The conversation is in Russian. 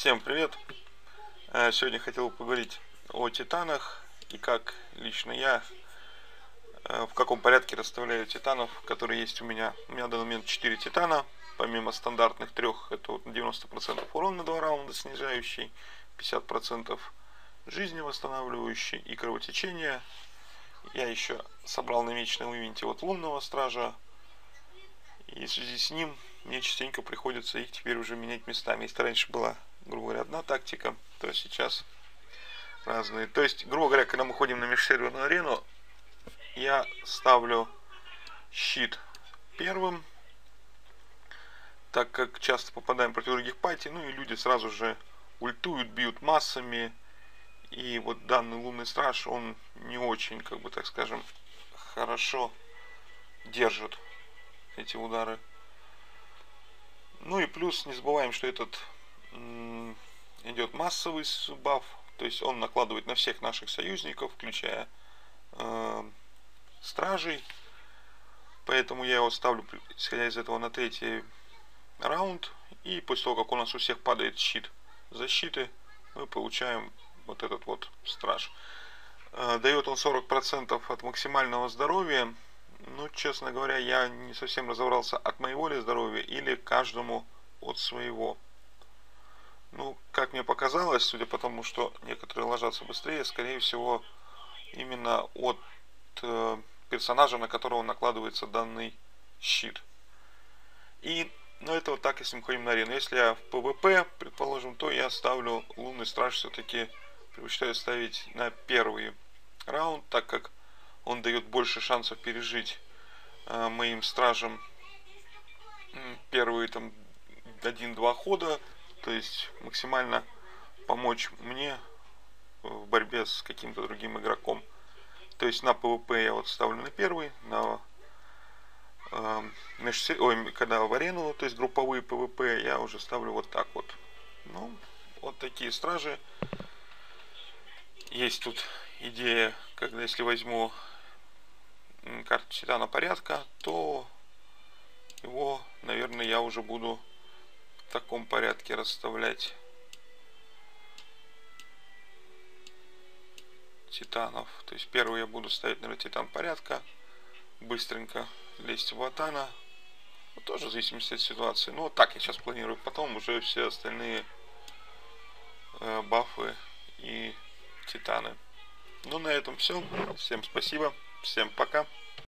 Всем привет! Э, сегодня хотел поговорить о титанах и как лично я, э, в каком порядке расставляю титанов, которые есть у меня. У меня на данный момент 4 титана, помимо стандартных трех, это вот 90% урон на 2 раунда снижающий, 50% жизни восстанавливающий и кровотечение. Я еще собрал на вечном ивенте вот лунного стража, и в связи с ним мне частенько приходится их теперь уже менять местами. Если раньше была, грубо говоря, одна тактика, то сейчас разные. То есть, грубо говоря, когда мы ходим на межсерверную арену, я ставлю щит первым, так как часто попадаем против других пати, ну и люди сразу же ультуют, бьют массами, и вот данный лунный страж, он не очень, как бы так скажем, хорошо держит эти удары. Ну и плюс не забываем, что этот идет массовый баф, то есть он накладывает на всех наших союзников, включая э, стражей. Поэтому я его ставлю, исходя из этого, на третий раунд. И после того, как у нас у всех падает щит защиты, мы получаем вот этот вот страж. Э, дает он 40% от максимального здоровья. Ну, честно говоря, я не совсем разобрался от моего ли здоровья или каждому от своего. Ну, как мне показалось, судя по тому, что некоторые ложатся быстрее, скорее всего, именно от э, персонажа, на которого накладывается данный щит. И, ну, это вот так, если мы ходим на арену. Если я в ПВП, предположим, то я ставлю лунный страж все-таки, предпочитаю ставить на первый раунд, так как он дает больше шансов пережить э, моим стражам первые там один-два хода, то есть максимально помочь мне в борьбе с каким-то другим игроком. То есть на PvP я вот ставлю на первый, на э, меж, ой, когда в арену, то есть групповые PvP, я уже ставлю вот так вот. Ну, вот такие стражи. Есть тут идея, когда если возьму карту титана порядка, то его, наверное, я уже буду в таком порядке расставлять титанов. То есть первый я буду ставить, наверное, титан порядка, быстренько лезть в ватана. Ну, тоже в зависимости от ситуации. Ну, вот так я сейчас планирую. Потом уже все остальные э, бафы и титаны. Ну, на этом все. Всем спасибо. Всем пока.